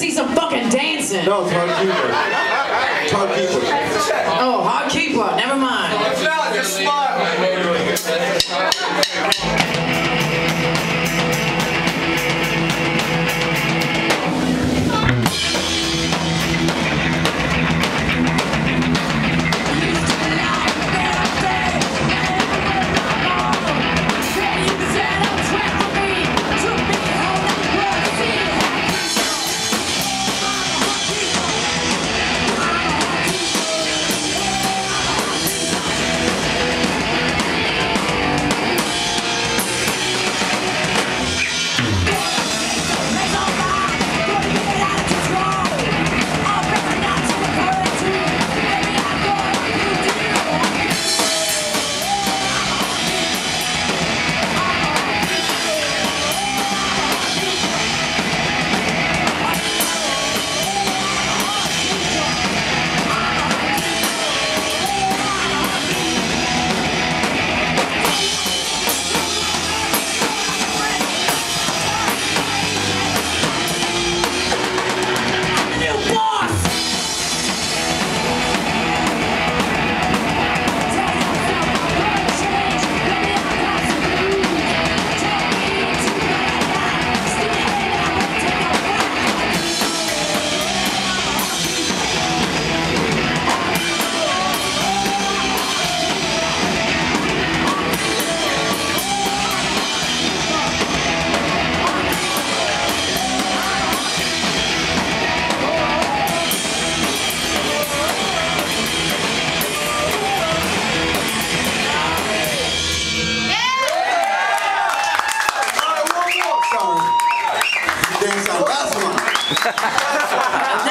see some fucking dancing. No, it's Todd Keeper. Todd Keeper. Oh, Hard Keeper. Never mind. It's not. Just smile. Yeah.